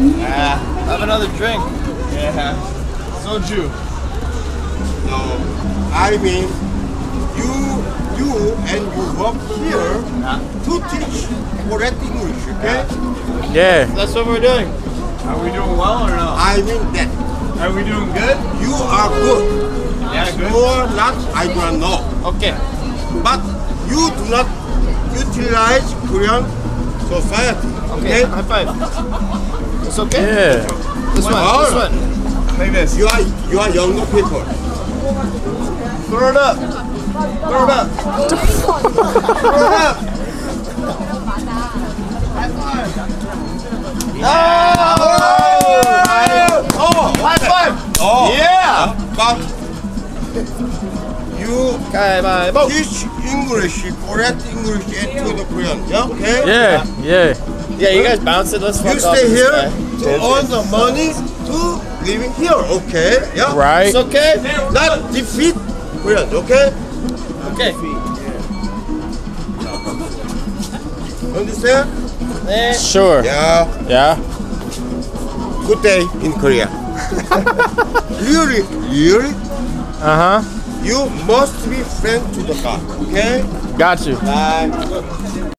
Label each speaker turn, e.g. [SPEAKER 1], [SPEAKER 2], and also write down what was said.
[SPEAKER 1] Yeah. Have another drink. Yeah. Soju.
[SPEAKER 2] No, I mean, you, you and you work here to teach correct English, okay?
[SPEAKER 3] Yeah.
[SPEAKER 1] That's what we're doing. Are we doing well or no?
[SPEAKER 2] I mean that
[SPEAKER 1] Are we doing good?
[SPEAKER 2] you are good.
[SPEAKER 1] Yeah, good.
[SPEAKER 2] Or not, I do not know.
[SPEAKER 1] Okay.
[SPEAKER 2] But you do not utilize Korean society,
[SPEAKER 1] Okay.
[SPEAKER 2] okay?
[SPEAKER 1] High five. It's okay.
[SPEAKER 3] Yeah.
[SPEAKER 1] This one. This one. Like this.
[SPEAKER 2] You are, you are younger people.
[SPEAKER 1] Throw it up. Throw it up. Throw it up. High five. Oh!
[SPEAKER 2] Oh,
[SPEAKER 1] High five.
[SPEAKER 2] oh.
[SPEAKER 1] Yeah.
[SPEAKER 2] But you
[SPEAKER 1] okay,
[SPEAKER 2] teach English, correct English, into the Korean. Yeah, okay.
[SPEAKER 3] Yeah, yeah.
[SPEAKER 1] Yeah, you guys bounce it. Let's
[SPEAKER 2] You stay here to earn the money to living here. Okay. Yeah.
[SPEAKER 3] Right.
[SPEAKER 1] It's okay.
[SPEAKER 2] Not defeat Koreans. Okay.
[SPEAKER 1] Okay.
[SPEAKER 2] Understand?
[SPEAKER 1] Yeah.
[SPEAKER 3] Sure.
[SPEAKER 2] Yeah.
[SPEAKER 3] Yeah.
[SPEAKER 2] Good day in Korea. really, really.
[SPEAKER 3] Uh huh.
[SPEAKER 2] You must be friend to the God, okay?
[SPEAKER 3] Got you.
[SPEAKER 2] Bye.